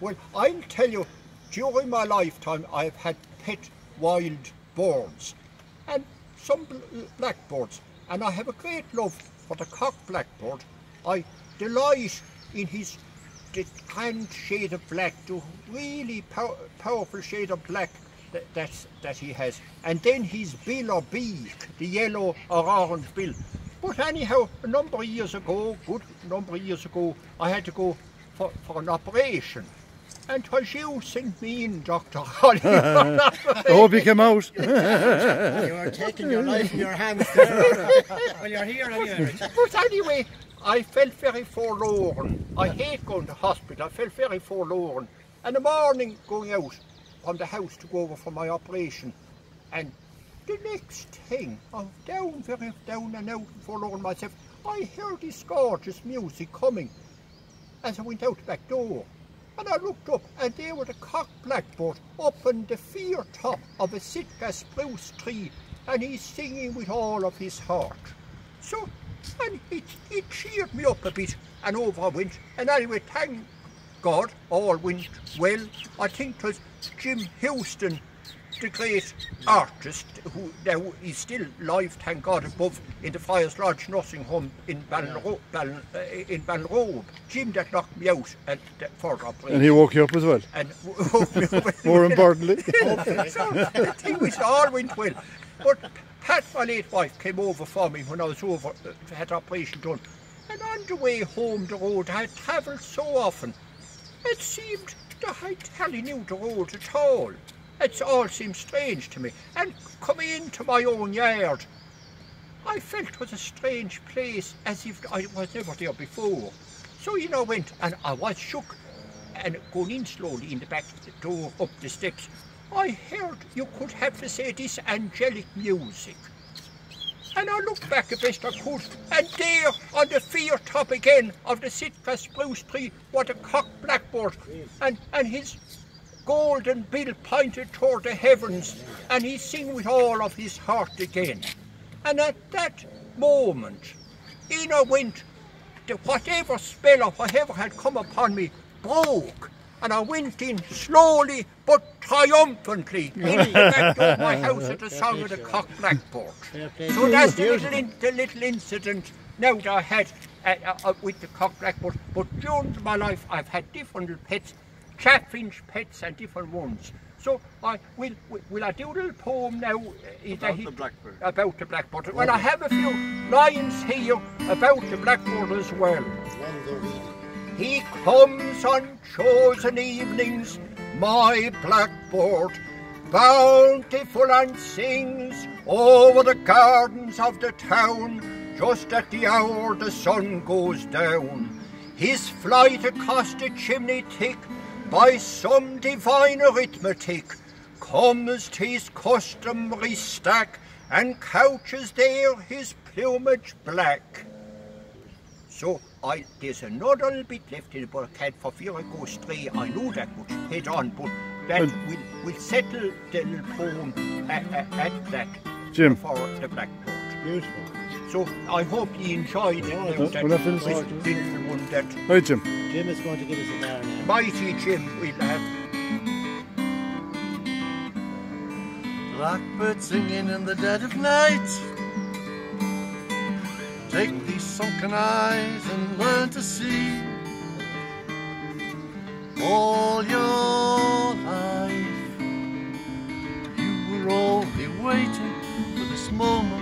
Well, I'll tell you, during my lifetime, I've had pet wild birds and some blackbirds, and I have a great love for the cock blackbird. I delight in his the grand shade of black, the really pow- powerful shade of black that, that's, that he has. And then his bill or beak, the yellow or orange bill. But anyhow, a number of years ago, good number of years ago, I had to go for, for an operation. And 'twas you sent me in, Dr. Holly. I hope you came out. You are taking your life in your hands there. well, you're here anyway. but anyway, I felt very forlorn. I hate going to hospital. I felt very forlorn. And the morning going out from the house to go over for my operation. And the next thing, I'm down, very down and out and forlorn myself. I heard this gorgeous music coming as I went out the back door. And I looked up and there was the cock blackbird up on the fear top of a Sitka spruce tree and he's singing with all of his heart. So, and it, it cheered me up a bit and over I went. And anyway, thank God, all went well. I think it was Jim Houston, the great artist, who now is still alive, thank God, above in the Friars Lodge nursing home in Ballinrobe. Ballin, uh, in Ballinrobe. Jim that knocked me out at the further operation. And he woke you up as well. And More importantly. so the thing was all went well. But Pat, my late wife, came over for me when I was over, uh, had operation done. And on the way home the road, I had travelled so often, it seemed that I hardly knew the road at all. It all seemed strange to me. And coming into my own yard, I felt it was a strange place, as if I was never there before. So you know, went and I was shook, and going in slowly in the back door up the steps, I heard you could have to say this angelic music. And I looked back the best I could, and there on the fear top again of the Sitka spruce tree was a cock blackbird, and, and his golden bill pointed toward the heavens, and he sing with all of his heart again. And at that moment, in I went, the whatever spell or whatever had come upon me broke, and I went in slowly but triumphantly in the back door of my house at the sound of the cock blackbird. So that's the little, in, the little incident now that I had uh, uh, with the cock blackbird. But during my life, I've had different pets, chaffinch pets and different ones. So I will will, I do a little poem now? is About the blackbird. About the blackbird. Well, I have a few lines here about the blackbird as well. He comes on chosen evenings, my blackbird, bountiful and sings over the gardens of the town, just at the hour the sun goes down. His flight across the chimney thick, by some divine arithmetic, comes to his customary stack, and couches there his plumage black. So I there's another little bit left in it, but I can't for fear I go stray. I know that much head on, but that And- will will settle the little poem at, at, at that Jim. for the blackboard. Beautiful. So I hope you enjoyed it. Yeah, now well, that well, that was- this beautiful one that Hi, Jim. Jim is going to give us a now now. mighty Jim will have. Blackbird singing in the dead of night. Take these sunken eyes and learn to see. All your life, you were only waiting for this moment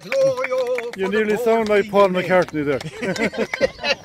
Glorio, oh, Glorio! You nearly sound like Paul. McCartney there.